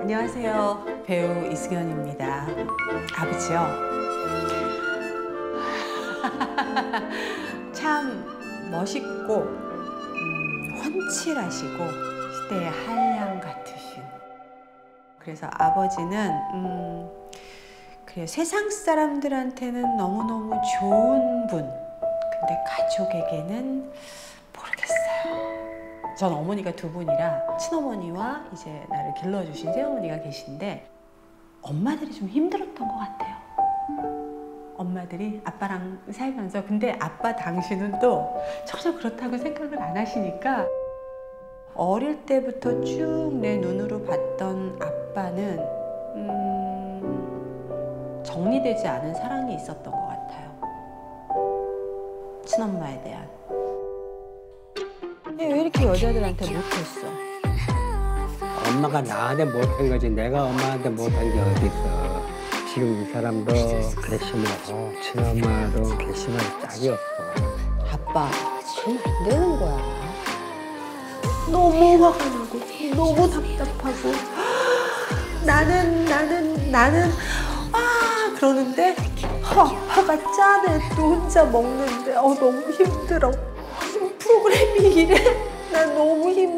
안녕하세요. 배우 이승현입니다. 아버지요. 참 멋있고 음, 훤칠하시고 시대의 한량 같으신. 그래서 아버지는 음, 그래 세상 사람들한테는 너무너무 좋은 분. 근데 가족에게는 모르겠어요. 전 어머니가 두 분이라 친어머니와 이제 나를 길러주신 새어머니가 계신데 엄마들이 좀 힘들었던 것 같아요. 엄마들이 아빠랑 살면서 근데 아빠 당신은 또 전혀 그렇다고 생각을 안 하시니까 어릴 때부터 쭉 내 눈으로 봤던 아빠는 음, 정리되지 않은 사랑이 있었던 것 같아요. 친엄마에 대한. 왜 이렇게 여자들한테 못했어? 엄마가 나한테 못한 거지 내가 엄마한테 못한 게 어디 있어 지금 이 사람도 괘씸하고 친엄마도 괘씸할 짝이 없어 아빠, 그러면 안 되는 거야. 너무 화가 나고, 너무 답답하고, 나는, 나는, 나는, 아, 그러는데, 화, 화가 짜네. 또 혼자 먹는데, 어, 너무 힘들어. 지금 프로그램이 이래.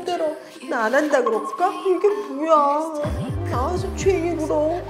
힘들어. 나 안 한다 그럴까? 이게 뭐야. 나와서 죄이 물어.